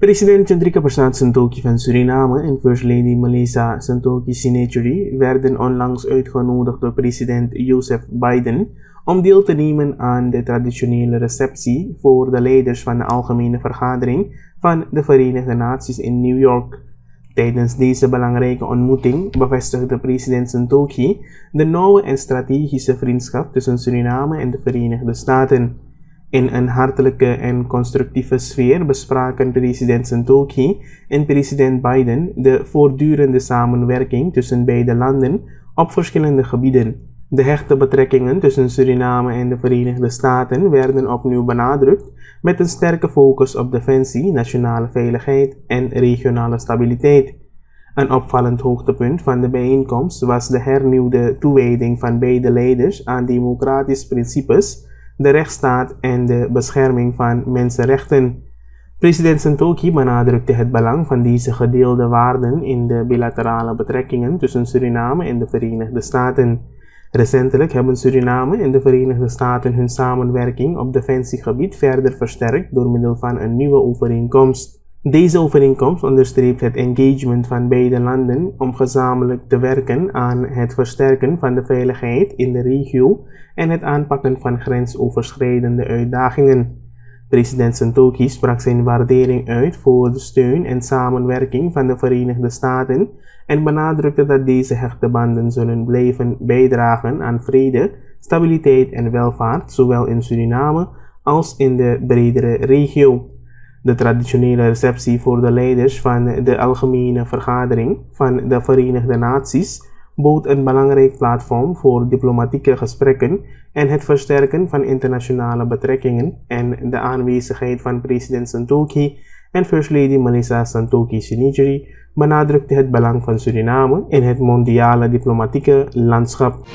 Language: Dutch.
President Chandrika Prasad Santokhi van Suriname en First Lady Melissa Santokhi Sinechuri werden onlangs uitgenodigd door president Joseph Biden om deel te nemen aan de traditionele receptie voor de leiders van de Algemene Vergadering van de Verenigde Naties in New York. Tijdens deze belangrijke ontmoeting bevestigde president Santokhi de nauwe en strategische vriendschap tussen Suriname en de Verenigde Staten. In een hartelijke en constructieve sfeer bespraken president Santokhi en president Biden de voortdurende samenwerking tussen beide landen op verschillende gebieden. De hechte betrekkingen tussen Suriname en de Verenigde Staten werden opnieuw benadrukt met een sterke focus op defensie, nationale veiligheid en regionale stabiliteit. Een opvallend hoogtepunt van de bijeenkomst was de hernieuwde toewijding van beide leiders aan democratische principes, de rechtsstaat en de bescherming van mensenrechten. President Santokhi benadrukte het belang van deze gedeelde waarden in de bilaterale betrekkingen tussen Suriname en de Verenigde Staten. Recentelijk hebben Suriname en de Verenigde Staten hun samenwerking op defensiegebied verder versterkt door middel van een nieuwe overeenkomst. Deze overeenkomst onderstreept het engagement van beide landen om gezamenlijk te werken aan het versterken van de veiligheid in de regio en het aanpakken van grensoverschrijdende uitdagingen. President Santokhi sprak zijn waardering uit voor de steun en samenwerking van de Verenigde Staten en benadrukte dat deze hechte banden zullen blijven bijdragen aan vrede, stabiliteit en welvaart, zowel in Suriname als in de bredere regio. De traditionele receptie voor de leiders van de Algemene Vergadering van de Verenigde Naties bood een belangrijk platform voor diplomatieke gesprekken en het versterken van internationale betrekkingen en de aanwezigheid van president Santokhi en First Lady Melissa Santokhi Sinijeri benadrukte het belang van Suriname in het mondiale diplomatieke landschap.